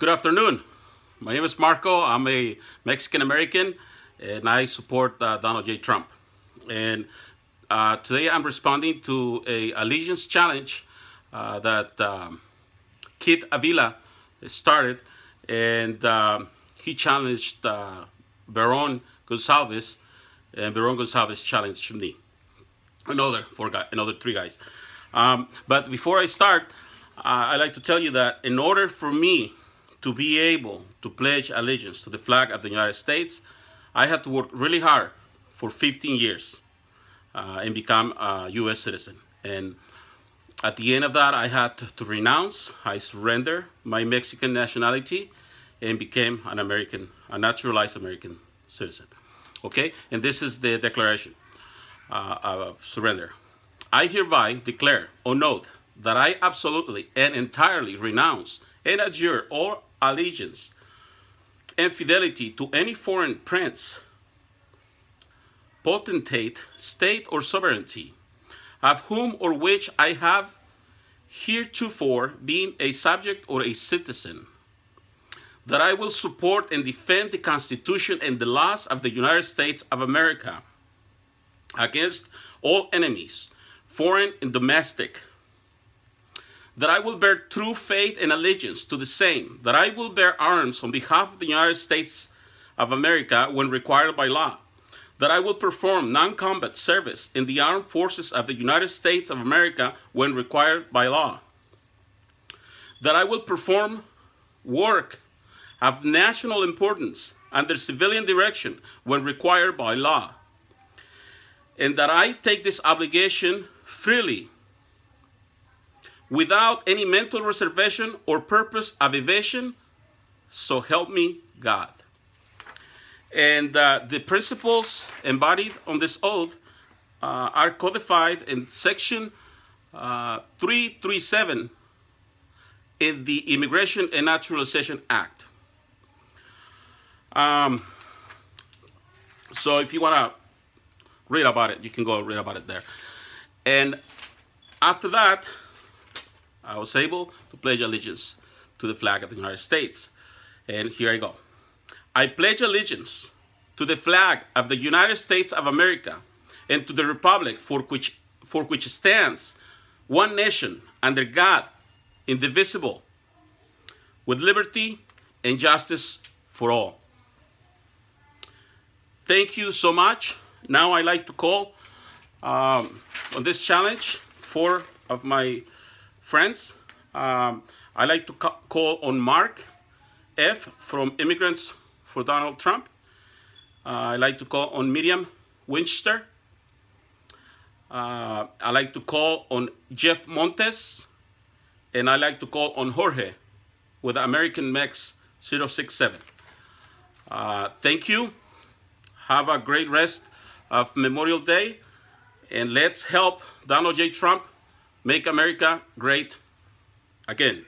Good afternoon. My name is Marco. I'm a Mexican American and I support uh, Donald J. Trump. And uh, today I'm responding to a allegiance challenge uh, that um, Kit Avila started and um, he challenged uh, Barron Gonsalves and Barron Gonsalves challenged me. Another four guys, another three guys. Um, but before I start, uh, I'd like to tell you that in order for me to be able to pledge allegiance to the flag of the United States, I had to work really hard for 15 years uh, and become a U.S. citizen. And at the end of that, I had to renounce, I surrender my Mexican nationality and became an American, a naturalized American citizen. Okay, and this is the declaration uh, of surrender. I hereby declare on oath that I absolutely and entirely renounce and abjure all allegiance and fidelity to any foreign prince, potentate, state, or sovereignty, of whom or which I have heretofore been a subject or a citizen, that I will support and defend the Constitution and the laws of the United States of America against all enemies, foreign and domestic, that I will bear true faith and allegiance to the same, that I will bear arms on behalf of the United States of America when required by law, that I will perform non-combat service in the armed forces of the United States of America when required by law, that I will perform work of national importance under civilian direction when required by law, and that I take this obligation freely without any mental reservation or purpose of evasion, so help me God. And uh, the principles embodied on this oath uh, are codified in section uh, 337 in the Immigration and Naturalization Act. Um, so if you want to read about it, you can go read about it there. And after that, I was able to pledge allegiance to the flag of the United States. And here I go. I pledge allegiance to the flag of the United States of America and to the republic for which, for which stands one nation under God, indivisible, with liberty and justice for all. Thank you so much. Now I like to call um, on this challenge four of my friends. Um, I like to call on Mark F. from Immigrants for Donald Trump. Uh, I like to call on Miriam Winchester. Uh, I like to call on Jeff Montes. And I like to call on Jorge with American Mex 067. Uh, thank you. Have a great rest of Memorial Day. And let's help Donald J. Trump make America great again.